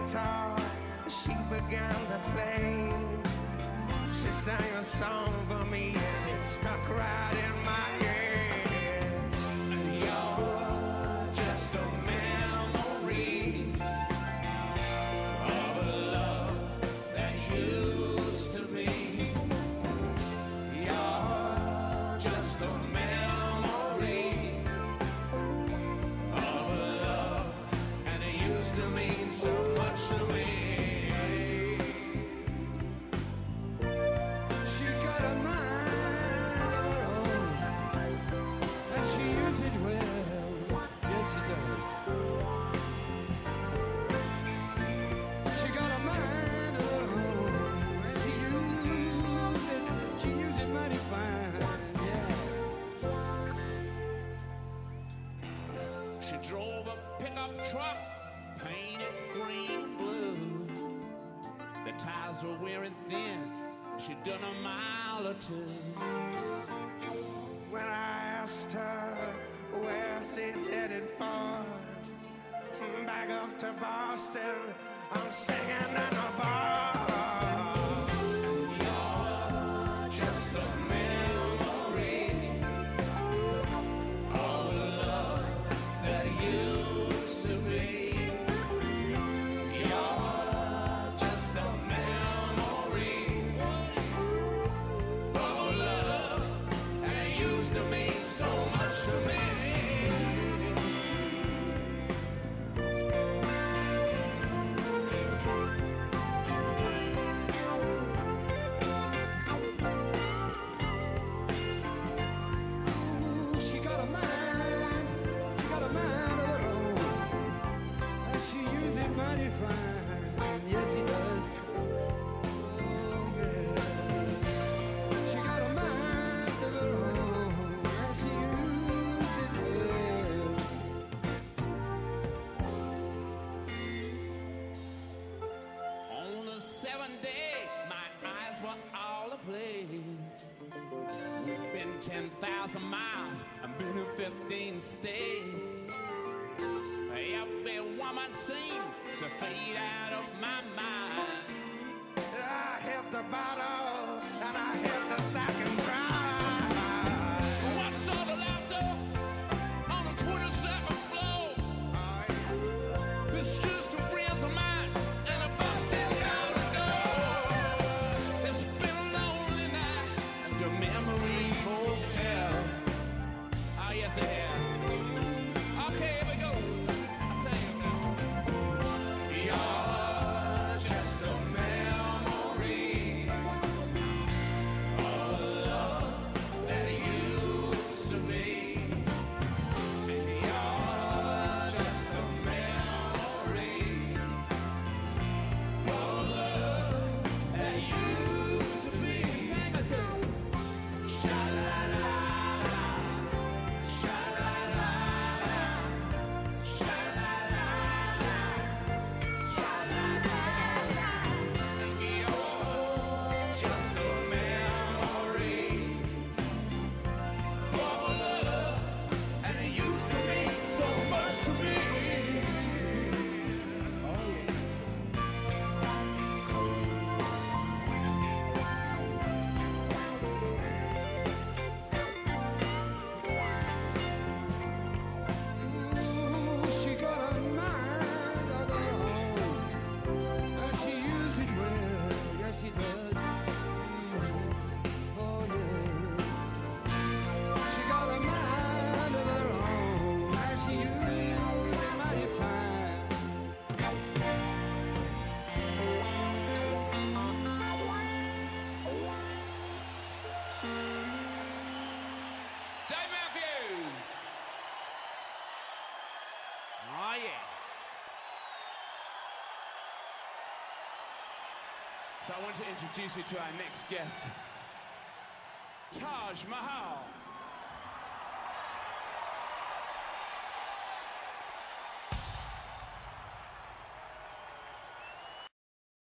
guitar, she began to play. She sang a song for me and it stuck right in my ear. She got a mind of her own, and she uses it well. Yes, she does. She got a mind of her own, and she uses it. She uses it mighty fine. Yeah. She drove a pickup truck, painted green and blue. The tires were wearing thin She'd done a mile or two. When I all ablaze. Been 10,000 miles, I've been in 15 states. Every woman seemed to fade out of my mind. I hit the bottle and I hit the sack and So I want to introduce you to our next guest, Taj Mahal.